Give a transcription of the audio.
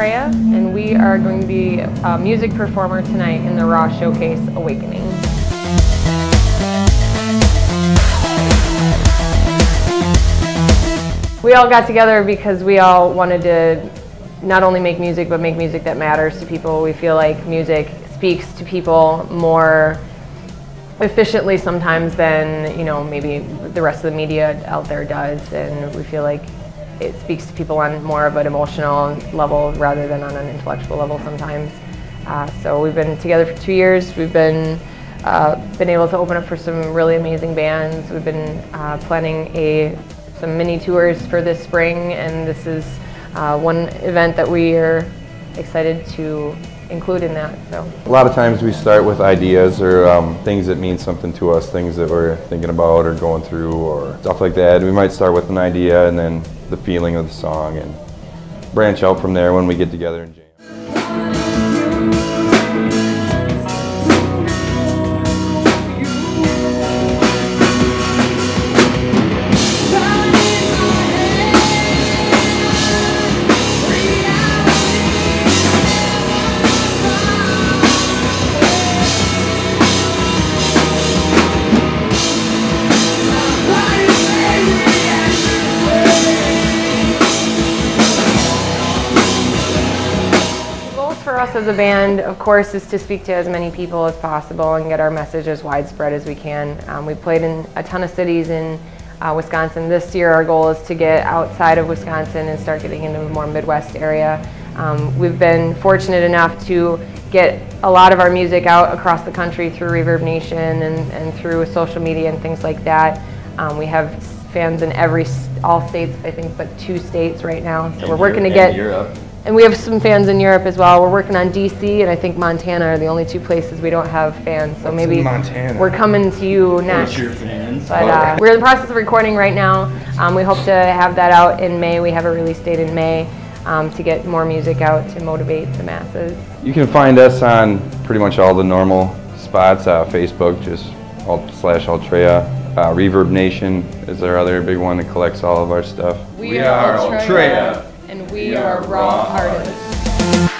Ultrea, and we are going to be a music performer tonight in the Raw Showcase Awakening. We all got together because we all wanted to not only make music, but make music that matters to people. We feel like music speaks to people more efficiently sometimes than you know maybe the rest of the media out there does, and we feel like it speaks to people on more of an emotional level rather than on an intellectual level sometimes. Uh, so we've been together for two years. We've been uh, been able to open up for some really amazing bands. We've been uh, planning a some mini tours for this spring, and this is uh, one event that we are excited to include in that. So a lot of times we start with ideas or um, things that mean something to us, things that we're thinking about or going through or stuff like that. We might start with an idea and then the feeling of the song and branch out from there when we get together and jam. For us as a band, of course, is to speak to as many people as possible and get our message as widespread as we can. Um, we played in a ton of cities in uh, Wisconsin. This year, our goal is to get outside of Wisconsin and start getting into a more Midwest area. Um, we've been fortunate enough to get a lot of our music out across the country through Reverb Nation and, and through social media and things like that. Um, we have fans in every all states, I think, but two states right now. So we're working to get Europe. And we have some fans in Europe as well. We're working on DC and I think Montana are the only two places we don't have fans. So What's maybe Montana? we're coming to you next. your fans? But uh, we're in the process of recording right now. Um, we hope to have that out in May. We have a release date in May um, to get more music out to motivate the masses. You can find us on pretty much all the normal spots. Uh, Facebook, just alt slash Ultrea. Uh, Reverb Nation is our other big one that collects all of our stuff. We are Ultrea and we, we are wrong-hearted.